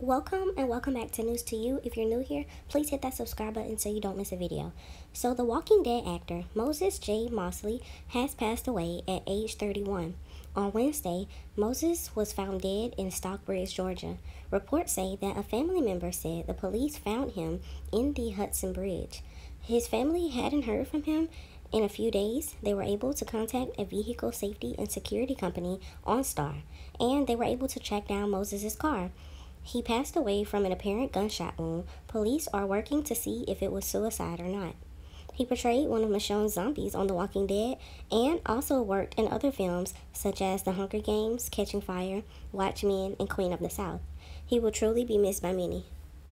Welcome and welcome back to News to You. If you're new here, please hit that subscribe button so you don't miss a video. So, the Walking Dead actor Moses J. Moseley has passed away at age 31. On Wednesday, Moses was found dead in Stockbridge, Georgia. Reports say that a family member said the police found him in the Hudson Bridge. His family hadn't heard from him in a few days, they were able to contact a vehicle safety and security company OnStar, and they were able to track down Moses' car. He passed away from an apparent gunshot wound. Police are working to see if it was suicide or not. He portrayed one of Michonne's zombies on The Walking Dead and also worked in other films such as The Hunger Games, Catching Fire, Watchmen, and Queen of the South. He will truly be missed by many.